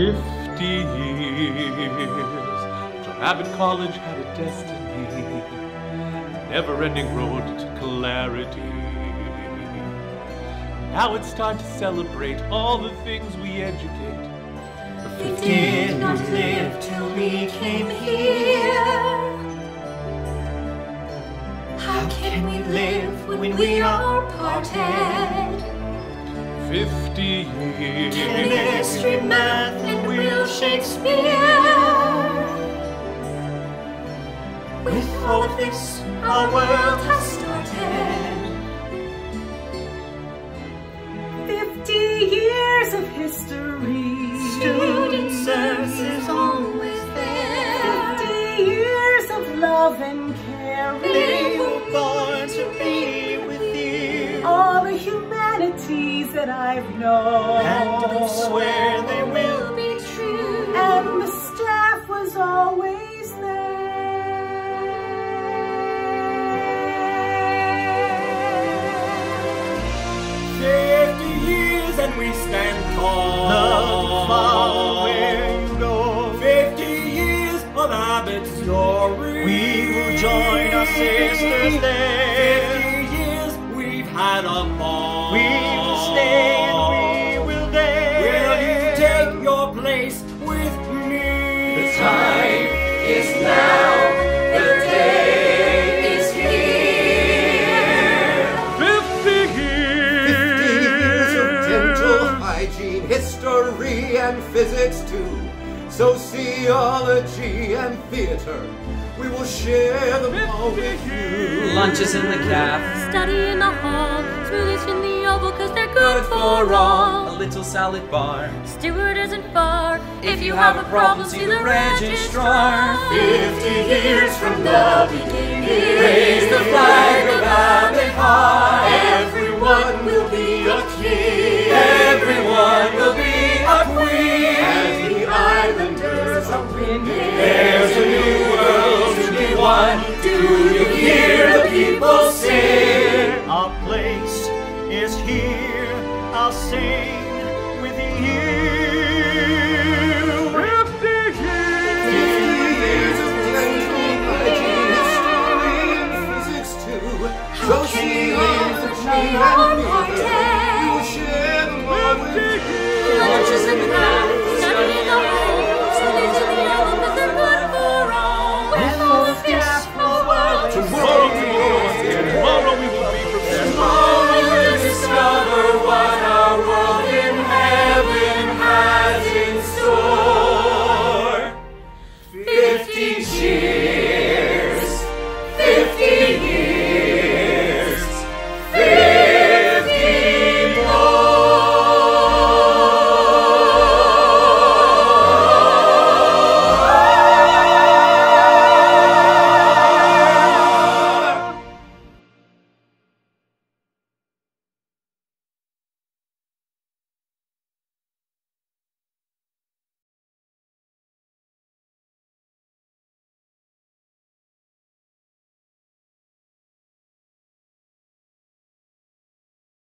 Fifty years. John Abbott College had a destiny. Never-ending road to clarity. Now it's time to celebrate all the things we educate. For We did not live till we came here. How can we live when we are parted? Fifty years. Chemistry, math, and real Shakespeare. With all of this, our world has started. Fifty years of history. Student service is always there. Fifty years of love and caring. We were born to be with you. All the humanities that I've known. And we swear they will be true. And the staff was always there. Fifty years and we stand tall. Love, follow where you go. Fifty years of Abbott's story. We will join our sisters there. Fifty years we've had a ball. History and physics too, sociology and theater. We will share them all with you. Lunches in the caf, Study in the hall, smoothies in the oval, cause they're good for a all. A little salad bar. Stewart isn't far. If you have a problem, see the registrar. Fifty years from the beginning. Do you hear the people sing? Our place is here, I'll sing with you. Fifty years of too. So. You will share the love with me. Lunches in the.